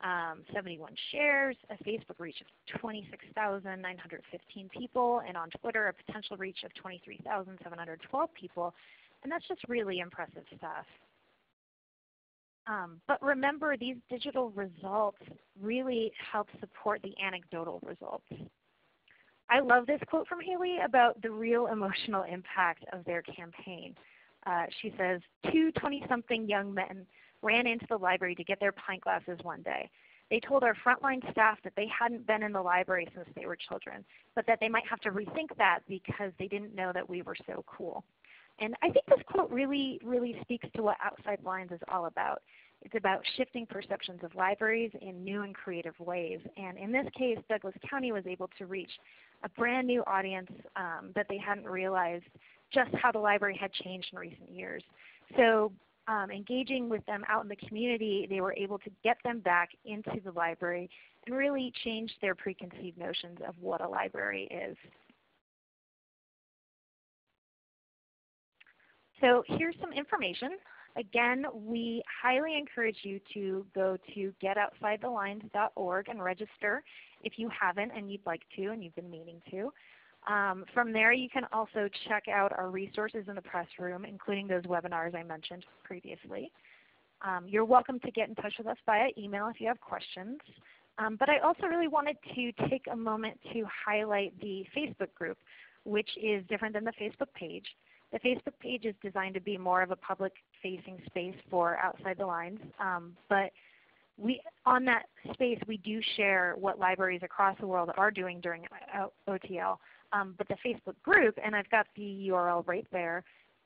Um, 71 shares, a Facebook reach of 26,915 people, and on Twitter a potential reach of 23,712 people. And that's just really impressive stuff. Um, but remember, these digital results really help support the anecdotal results. I love this quote from Haley about the real emotional impact of their campaign. Uh, she says, two 20-something young men ran into the library to get their pint glasses one day. They told our frontline staff that they hadn't been in the library since they were children, but that they might have to rethink that because they didn't know that we were so cool. And I think this quote really, really speaks to what Outside Lines is all about. It's about shifting perceptions of libraries in new and creative ways. And in this case, Douglas County was able to reach a brand new audience um, that they hadn't realized just how the library had changed in recent years. So um, engaging with them out in the community, they were able to get them back into the library and really change their preconceived notions of what a library is. So here's some information. Again, we highly encourage you to go to getoutsidethelines.org and register if you haven't and you'd like to and you've been meaning to. Um, from there you can also check out our resources in the press room, including those webinars I mentioned previously. Um, you're welcome to get in touch with us via email if you have questions. Um, but I also really wanted to take a moment to highlight the Facebook group, which is different than the Facebook page. The Facebook page is designed to be more of a public-facing space for Outside the Lines, um, but we, on that space we do share what libraries across the world are doing during OTL. Um, but the Facebook group, and I've got the URL right there,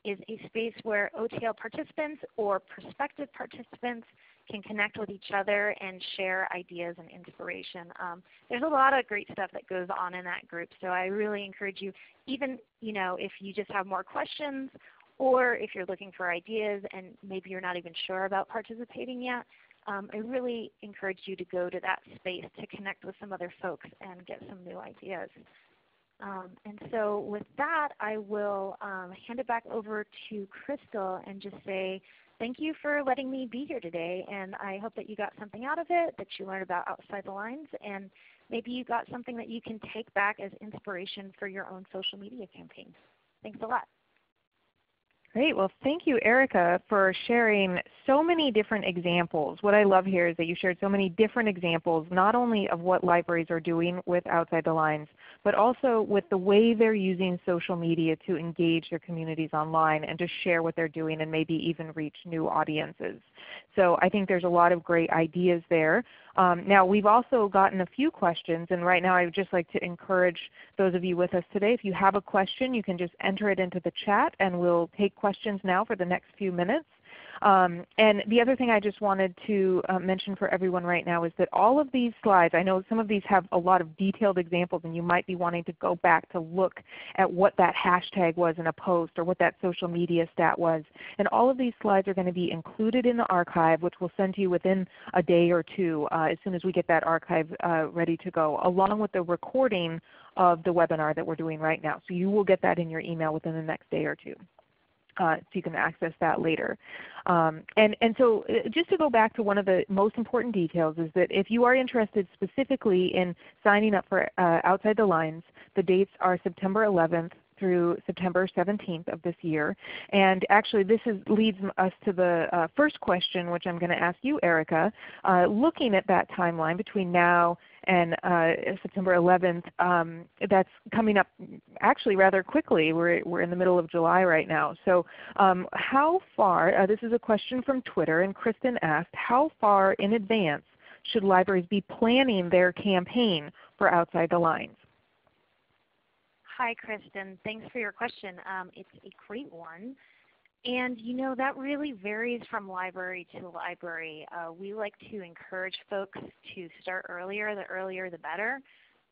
is a space where OTL participants or prospective participants can connect with each other and share ideas and inspiration. Um, there's a lot of great stuff that goes on in that group, so I really encourage you, even you know, if you just have more questions or if you're looking for ideas and maybe you're not even sure about participating yet, um, I really encourage you to go to that space to connect with some other folks and get some new ideas. Um, and so with that, I will um, hand it back over to Crystal and just say thank you for letting me be here today. And I hope that you got something out of it, that you learned about Outside the Lines, and maybe you got something that you can take back as inspiration for your own social media campaign. Thanks a lot. Great. Well, thank you, Erica, for sharing so many different examples. What I love here is that you shared so many different examples, not only of what libraries are doing with Outside the Lines, but also with the way they're using social media to engage their communities online and to share what they're doing and maybe even reach new audiences. So I think there's a lot of great ideas there. Um, now we've also gotten a few questions and right now I would just like to encourage those of you with us today, if you have a question you can just enter it into the chat and we'll take questions now for the next few minutes. Um, and the other thing I just wanted to uh, mention for everyone right now is that all of these slides, I know some of these have a lot of detailed examples and you might be wanting to go back to look at what that hashtag was in a post or what that social media stat was. And all of these slides are going to be included in the archive which we'll send to you within a day or two uh, as soon as we get that archive uh, ready to go along with the recording of the webinar that we're doing right now. So you will get that in your email within the next day or two uh, so you can access that later. Um, and, and so uh, just to go back to one of the most important details is that if you are interested specifically in signing up for uh, Outside the Lines, the dates are September 11th through September 17th of this year. And actually this is, leads us to the uh, first question which I'm going to ask you Erica. Uh, looking at that timeline between now and uh, September 11th, um, that's coming up actually rather quickly. We're, we're in the middle of July right now. So um, how far, uh, this is a question from Twitter and Kristen asked, how far in advance should libraries be planning their campaign for Outside the Lines? Hi, Kristen. Thanks for your question. Um, it's a great one. And you know that really varies from library to library. Uh, we like to encourage folks to start earlier. The earlier the better.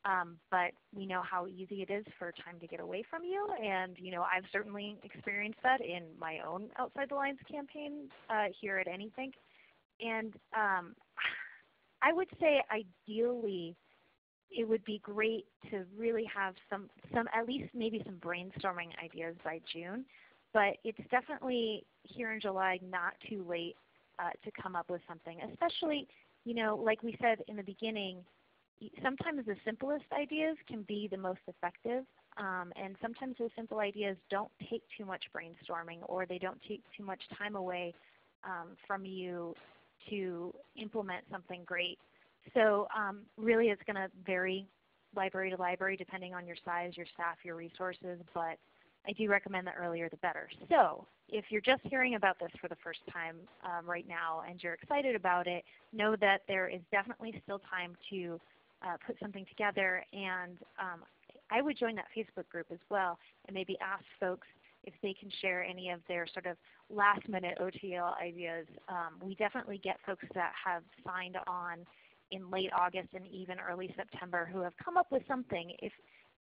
Um, but we know how easy it is for time to get away from you. And you know I've certainly experienced that in my own Outside the Lines campaign uh, here at Anythink. And um, I would say ideally it would be great to really have some, some at least maybe some brainstorming ideas by June. But it's definitely here in July not too late uh, to come up with something, especially you know, like we said in the beginning, sometimes the simplest ideas can be the most effective. Um, and sometimes those simple ideas don't take too much brainstorming or they don't take too much time away um, from you to implement something great. So um, really it's going to vary library to library depending on your size, your staff, your resources, but I do recommend the earlier the better. So if you're just hearing about this for the first time um, right now and you're excited about it, know that there is definitely still time to uh, put something together and um, I would join that Facebook group as well and maybe ask folks if they can share any of their sort of last minute OTL ideas. Um, we definitely get folks that have signed on in late August and even early September who have come up with something. If,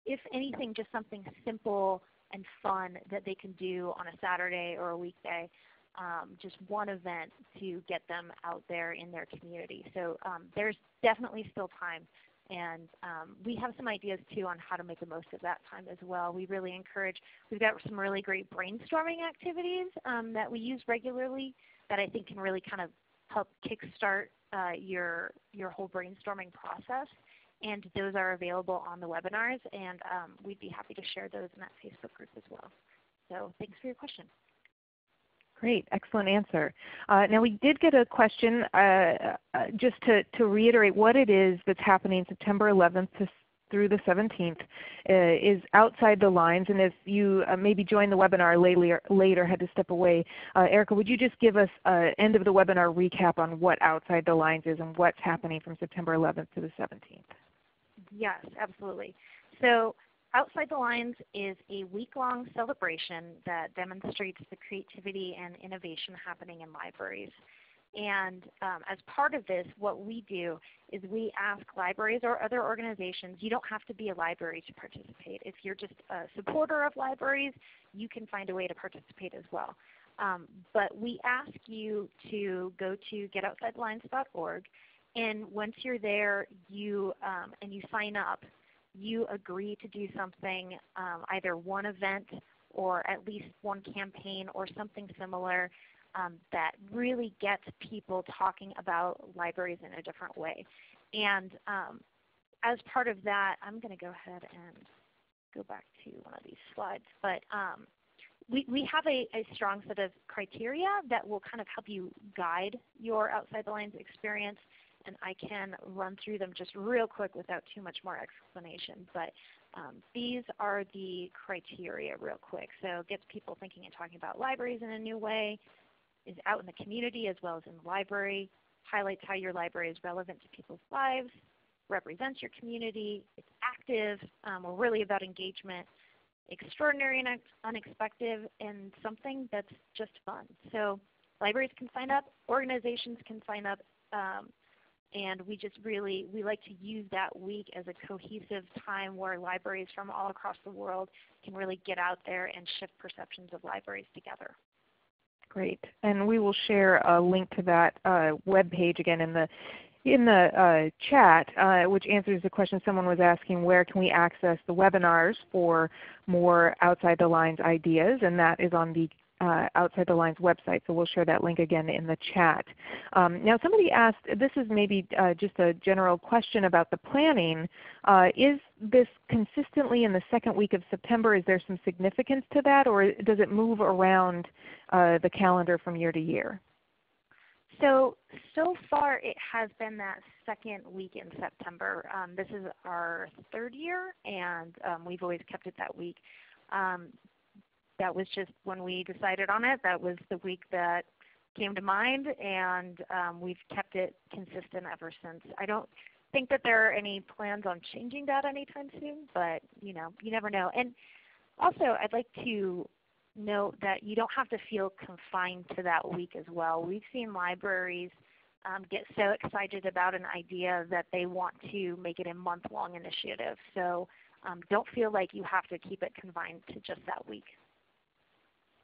if anything, just something simple and fun that they can do on a Saturday or a weekday. Um, just one event to get them out there in their community. So um, there's definitely still time. And um, we have some ideas too on how to make the most of that time as well. We really encourage, we've got some really great brainstorming activities um, that we use regularly that I think can really kind of help kickstart uh, your, your whole brainstorming process. And those are available on the webinars, and um, we'd be happy to share those in that Facebook group as well. So thanks for your question. Great, excellent answer. Uh, now we did get a question uh, uh, just to, to reiterate what it is that's happening September 11th to through the 17th uh, is outside the lines. And if you uh, maybe joined the webinar later, later had to step away, uh, Erica, would you just give us an end of the webinar recap on what outside the lines is and what's happening from September 11th to the 17th? Yes, absolutely. So Outside the Lines is a week-long celebration that demonstrates the creativity and innovation happening in libraries. And um, as part of this, what we do is we ask libraries or other organizations, you don't have to be a library to participate. If you're just a supporter of libraries, you can find a way to participate as well. Um, but we ask you to go to getoutsidethelines.org and once you're there you, um, and you sign up, you agree to do something, um, either one event or at least one campaign or something similar um, that really gets people talking about libraries in a different way. And um, as part of that, I'm going to go ahead and go back to one of these slides. But um, we, we have a, a strong set of criteria that will kind of help you guide your outside the lines experience and I can run through them just real quick without too much more explanation. But um, these are the criteria real quick. So gets people thinking and talking about libraries in a new way, is out in the community as well as in the library, highlights how your library is relevant to people's lives, represents your community, it's active, um, we're really about engagement, extraordinary and unexpected, and something that's just fun. So libraries can sign up, organizations can sign up, um, and we just really, we like to use that week as a cohesive time where libraries from all across the world can really get out there and shift perceptions of libraries together. Great. And we will share a link to that uh, web page again in the in the uh, chat, uh, which answers the question someone was asking, where can we access the webinars for more outside the lines ideas? And that is on the uh, Outside the Lines website. So we'll share that link again in the chat. Um, now somebody asked, this is maybe uh, just a general question about the planning. Uh, is this consistently in the second week of September? Is there some significance to that or does it move around uh, the calendar from year to year? So, so far it has been that second week in September. Um, this is our third year and um, we've always kept it that week. Um, that was just when we decided on it. That was the week that came to mind, and um, we've kept it consistent ever since. I don't think that there are any plans on changing that anytime soon, but you know, you never know. And also, I'd like to note that you don't have to feel confined to that week as well. We've seen libraries um, get so excited about an idea that they want to make it a month-long initiative. So um, don't feel like you have to keep it confined to just that week.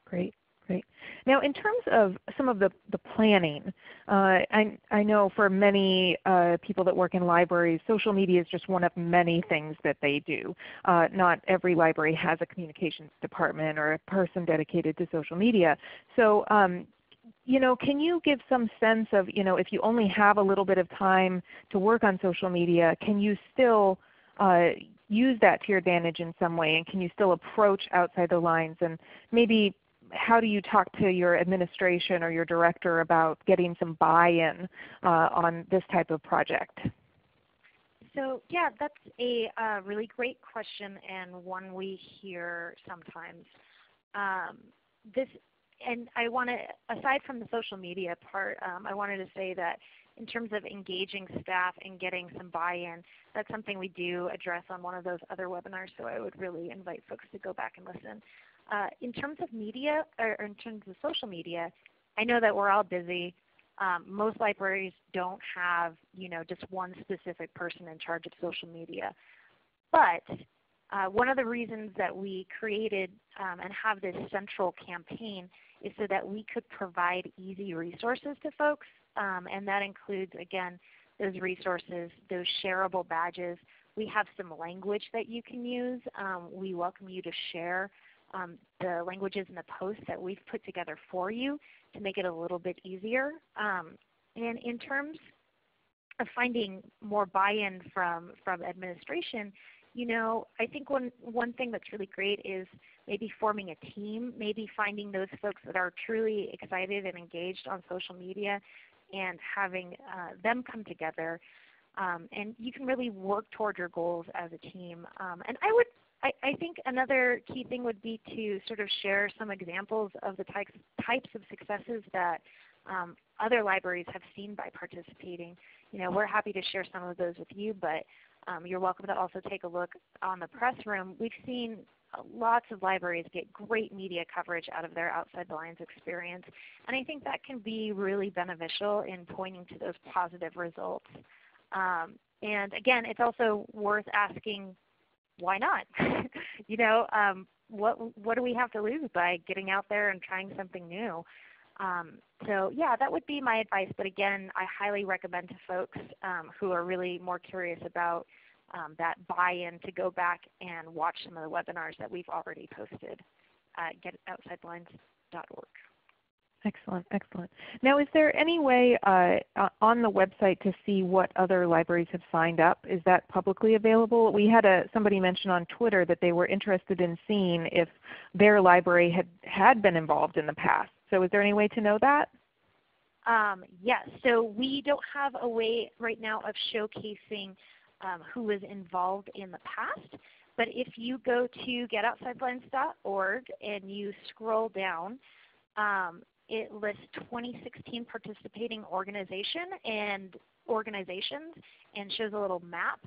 Great. Great. Now in terms of some of the, the planning, uh, I, I know for many uh, people that work in libraries, social media is just one of many things that they do. Uh, not every library has a communications department or a person dedicated to social media. So um, you know, can you give some sense of, you know, if you only have a little bit of time to work on social media, can you still uh, use that to your advantage in some way and can you still approach outside the lines and maybe how do you talk to your administration or your director about getting some buy-in uh, on this type of project? So yeah, that's a uh, really great question and one we hear sometimes. Um, this, and I want to, aside from the social media part, um, I wanted to say that in terms of engaging staff and getting some buy-in, that's something we do address on one of those other webinars, so I would really invite folks to go back and listen. Uh, in terms of media, or in terms of social media, I know that we're all busy. Um, most libraries don't have you know, just one specific person in charge of social media. But uh, one of the reasons that we created um, and have this central campaign is so that we could provide easy resources to folks. Um, and that includes, again, those resources, those shareable badges. We have some language that you can use. Um, we welcome you to share um, the languages in the post that we've put together for you to make it a little bit easier. Um, and in terms of finding more buy-in from, from administration, you know, I think one, one thing that's really great is maybe forming a team, maybe finding those folks that are truly excited and engaged on social media and having uh, them come together. Um, and you can really work toward your goals as a team. Um, and I would I, I, think another key thing would be to sort of share some examples of the types, types of successes that um, other libraries have seen by participating. You know, we're happy to share some of those with you, but um, you're welcome to also take a look on the press room. We've seen lots of libraries get great media coverage out of their outside the lines experience, and I think that can be really beneficial in pointing to those positive results. Um, and again, it's also worth asking why not? <laughs> you know, um, what what do we have to lose by getting out there and trying something new? Um, so yeah, that would be my advice. But again, I highly recommend to folks um, who are really more curious about um, that buy-in to go back and watch some of the webinars that we've already posted at getoutsidelines.org. Excellent, excellent. Now is there any way uh, on the website to see what other libraries have signed up? Is that publicly available? We had a, somebody mention on Twitter that they were interested in seeing if their library had, had been involved in the past. So is there any way to know that? Um, yes. So we don't have a way right now of showcasing um, who was involved in the past. But if you go to getoutsidelines.org and you scroll down, um, it lists 2016 participating organization and organizations and shows a little map.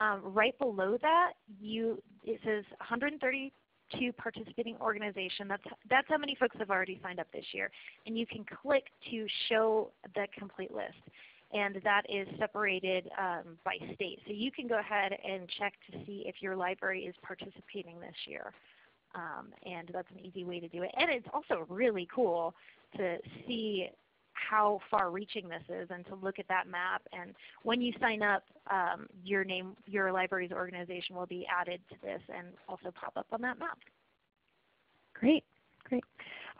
Um, right below that, you, it says 132 participating organization. That's, that's how many folks have already signed up this year. And you can click to show the complete list. And that is separated um, by state. So you can go ahead and check to see if your library is participating this year. Um, and that's an easy way to do it. And it's also really cool to see how far reaching this is and to look at that map. And when you sign up, um, your name, your library's organization will be added to this and also pop up on that map. Great, great.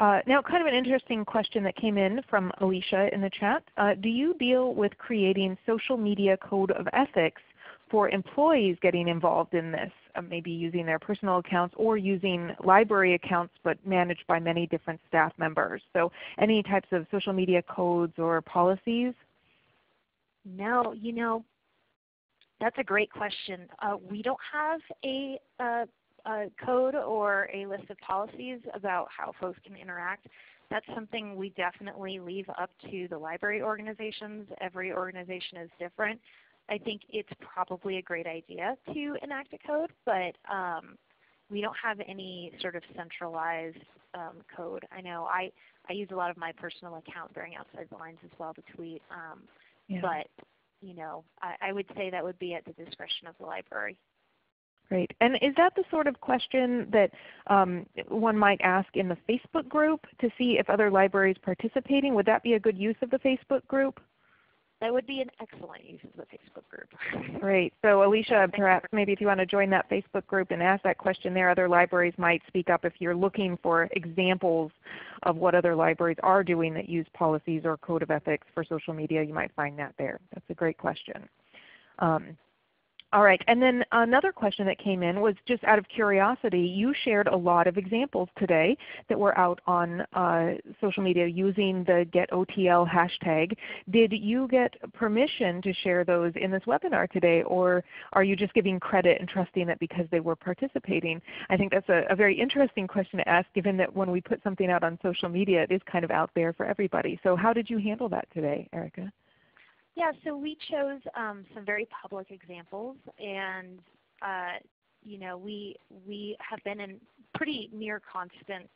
Uh, now kind of an interesting question that came in from Alicia in the chat. Uh, do you deal with creating social media code of ethics for employees getting involved in this, maybe using their personal accounts or using library accounts but managed by many different staff members. So any types of social media codes or policies? No, you know, that's a great question. Uh, we don't have a, a, a code or a list of policies about how folks can interact. That's something we definitely leave up to the library organizations. Every organization is different. I think it's probably a great idea to enact a code, but um, we don't have any sort of centralized um, code. I know I, I use a lot of my personal account during Outside the Lines as well to tweet, um, yeah. but you know, I, I would say that would be at the discretion of the library. Great. And is that the sort of question that um, one might ask in the Facebook group to see if other libraries participating? Would that be a good use of the Facebook group? That would be an excellent use of the Facebook group. <laughs> Great. So Alicia, perhaps maybe if you want to join that Facebook group and ask that question there, other libraries might speak up if you're looking for examples of what other libraries are doing that use policies or code of ethics for social media. You might find that there. That's a great question. Um, all right, and then another question that came in was just out of curiosity. You shared a lot of examples today that were out on uh, social media using the GetOTL hashtag. Did you get permission to share those in this webinar today, or are you just giving credit and trusting that because they were participating? I think that's a, a very interesting question to ask given that when we put something out on social media, it is kind of out there for everybody. So how did you handle that today, Erica? Yeah, so we chose um, some very public examples, and uh, you know, we we have been in pretty near constant,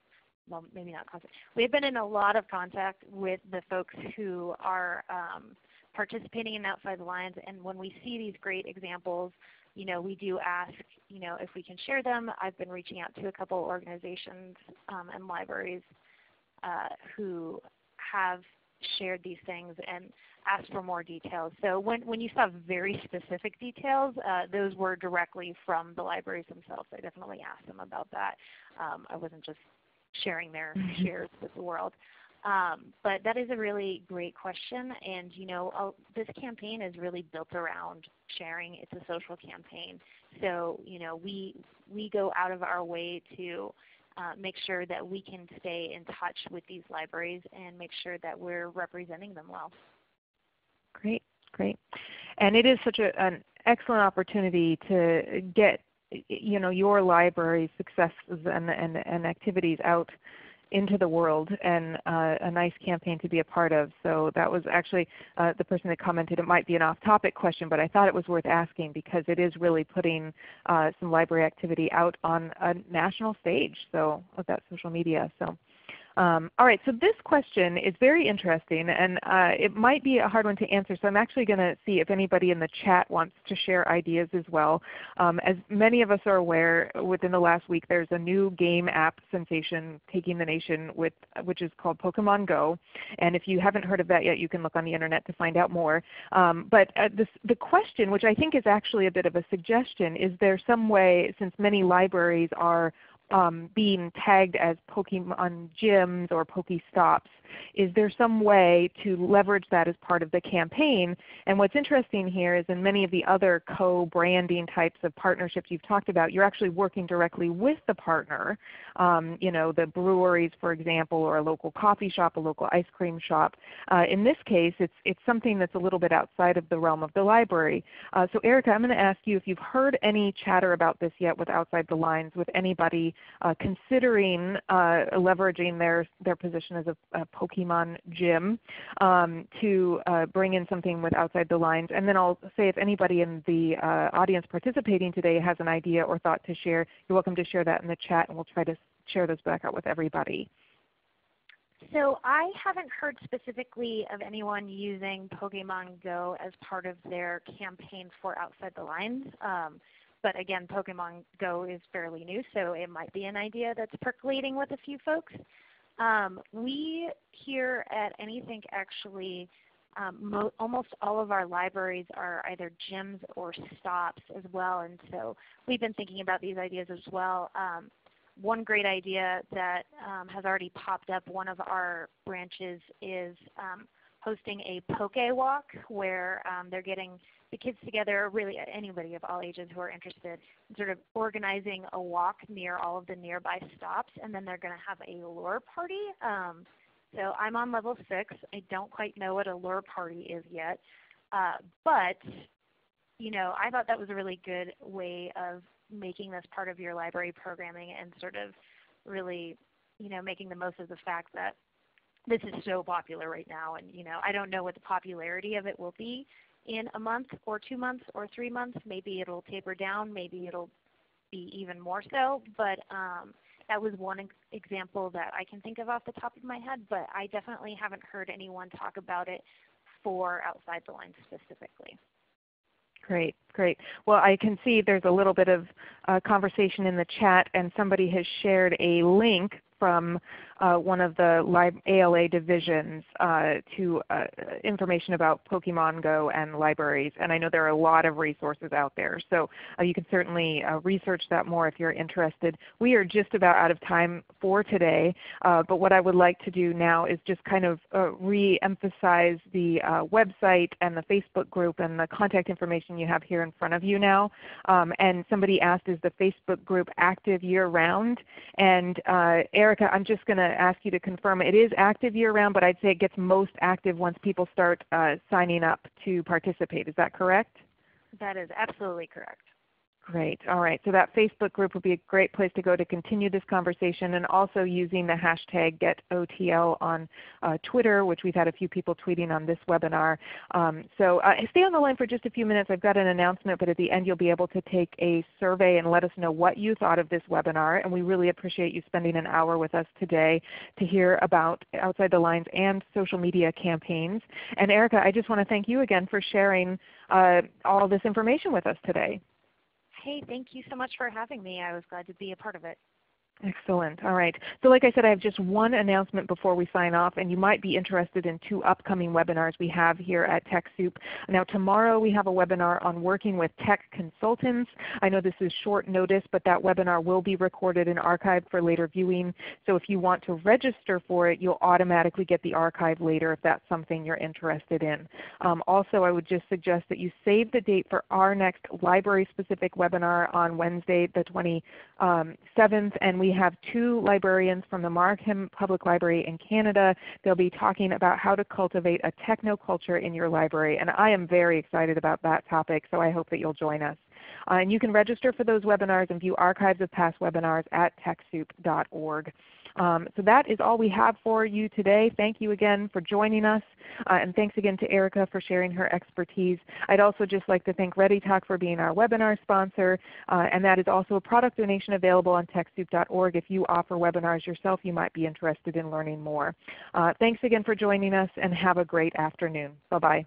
well, maybe not constant. We have been in a lot of contact with the folks who are um, participating in Outside the Lines, and when we see these great examples, you know, we do ask, you know, if we can share them. I've been reaching out to a couple organizations um, and libraries uh, who have shared these things, and asked for more details. So when, when you saw very specific details, uh, those were directly from the libraries themselves. I definitely asked them about that. Um, I wasn't just sharing their <laughs> mm-hmm. shares with the world. Um, but that is a really great question, and you know, uh, this campaign is really built around sharing. It's a social campaign, so you know, we we go out of our way to uh, make sure that we can stay in touch with these libraries and make sure that we're representing them well. And it is such a, an excellent opportunity to get you know, your library's successes and, and, and activities out into the world and uh, a nice campaign to be a part of. So that was actually uh, the person that commented it might be an off-topic question, but I thought it was worth asking because it is really putting uh, some library activity out on a national stage so that social media. So um, all right, so this question is very interesting and uh, it might be a hard one to answer. So I'm actually going to see if anybody in the chat wants to share ideas as well. Um, as many of us are aware, within the last week there's a new game app sensation taking the nation with, which is called Pokemon Go. And if you haven't heard of that yet, you can look on the Internet to find out more. Um, but uh, this, the question, which I think is actually a bit of a suggestion, is there some way, since many libraries are um, being tagged as Pokemon gyms or Pokestops, is there some way to leverage that as part of the campaign? And what's interesting here is in many of the other co-branding types of partnerships you've talked about, you're actually working directly with the partner, um, you know, the breweries for example, or a local coffee shop, a local ice cream shop. Uh, in this case, it's, it's something that's a little bit outside of the realm of the library. Uh, so Erica, I'm going to ask you if you've heard any chatter about this yet with Outside the Lines, with anybody uh, considering uh, leveraging their, their position as a, a Pokemon gym um, to uh, bring in something with Outside the Lines. And then I'll say if anybody in the uh, audience participating today has an idea or thought to share, you're welcome to share that in the chat and we'll try to share those back out with everybody. So I haven't heard specifically of anyone using Pokemon Go as part of their campaign for Outside the Lines. Um, but again, Pokemon Go is fairly new, so it might be an idea that's percolating with a few folks. Um, we here at Anythink actually, um, almost all of our libraries are either gyms or stops as well, and so we've been thinking about these ideas as well. Um, one great idea that um, has already popped up, one of our branches is um, hosting a Poke Walk where um, they're getting the kids together, really anybody of all ages who are interested, sort of organizing a walk near all of the nearby stops, and then they're going to have a lure party. Um, so I'm on level 6. I don't quite know what a lure party is yet. Uh, but you know, I thought that was a really good way of making this part of your library programming and sort of really you know, making the most of the fact that this is so popular right now. And you know, I don't know what the popularity of it will be in a month or two months or three months. Maybe it'll taper down. Maybe it'll be even more so. But um, that was one example that I can think of off the top of my head. But I definitely haven't heard anyone talk about it for outside the lines specifically. Great, great. Well, I can see there's a little bit of uh, conversation in the chat, and somebody has shared a link from uh, one of the ALA divisions uh, to uh, information about Pokemon Go and libraries. And I know there are a lot of resources out there. So uh, you can certainly uh, research that more if you're interested. We are just about out of time for today. Uh, but what I would like to do now is just kind of re-emphasize the website and the Facebook group and the contact information you have here in front of you now. Um, and somebody asked, is the Facebook group active year-round? And Erica, I'm just going to ask you to confirm it is active year-round, but I'd say it gets most active once people start uh, signing up to participate. Is that correct? That is absolutely correct. Great. All right. So that Facebook group would be a great place to go to continue this conversation and also using the hashtag GetOTL on uh, Twitter, which we've had a few people tweeting on this webinar. Um, so uh, stay on the line for just a few minutes. I've got an announcement, but at the end you'll be able to take a survey and let us know what you thought of this webinar. And we really appreciate you spending an hour with us today to hear about Outside the Lines and social media campaigns. And Erica, I just want to thank you again for sharing uh, all this information with us today. Hey, thank you so much for having me. I was glad to be a part of it. Excellent. All right. So like I said, I have just one announcement before we sign off, and you might be interested in two upcoming webinars we have here at TechSoup. Now tomorrow we have a webinar on working with tech consultants. I know this is short notice, but that webinar will be recorded and archived for later viewing. So if you want to register for it, you'll automatically get the archive later if that's something you're interested in. Um, also, I would just suggest that you save the date for our next library-specific webinar on Wednesday the 27th, um, and we have two librarians from the Markham Public Library in Canada. They'll be talking about how to cultivate a technoculture in your library. And I am very excited about that topic, so I hope that you'll join us. Uh, and you can register for those webinars and view archives of past webinars at TechSoup.org. Um, so that is all we have for you today. Thank you again for joining us. Uh, and thanks again to Erica for sharing her expertise. I'd also just like to thank ReadyTalk for being our webinar sponsor. Uh, and that is also a product donation available on TechSoup.org. If you offer webinars yourself, you might be interested in learning more. Uh, thanks again for joining us and have a great afternoon. Bye-bye.